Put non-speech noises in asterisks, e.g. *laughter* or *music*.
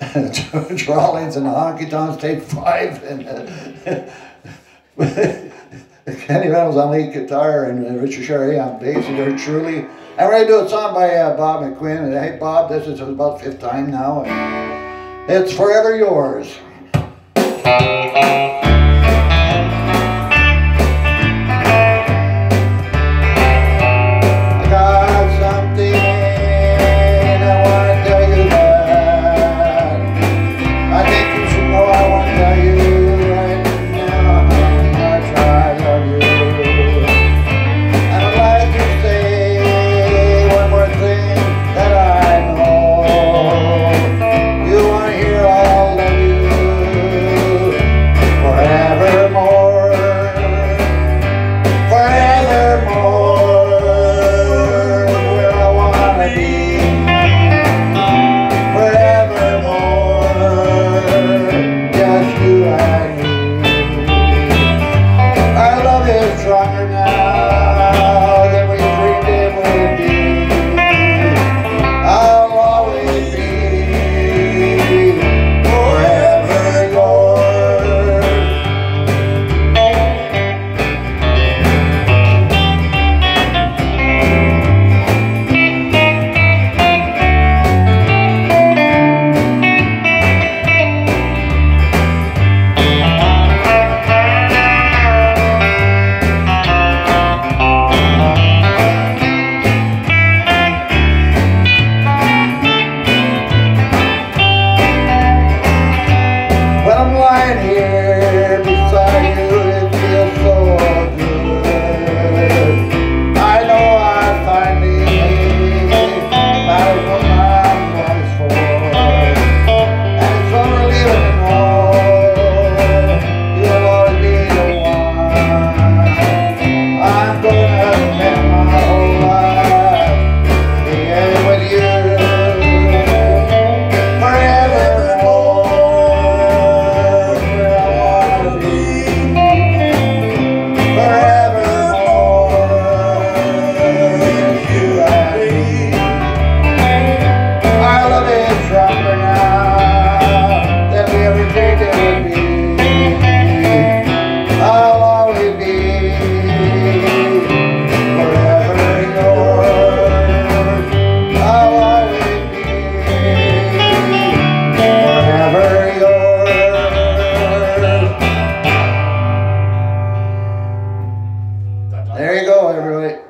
*laughs* Drawlings and the Honky Tonks take five. *laughs* And uh, *laughs* Kenny Reynolds on lead guitar and uh, Richard Charette on bass. And yours truly. And we're to do a song by uh, Bob McEwen. And hey, Bob, this is about fifth time now. And it's Forever Yours. driver now. There you go, everybody.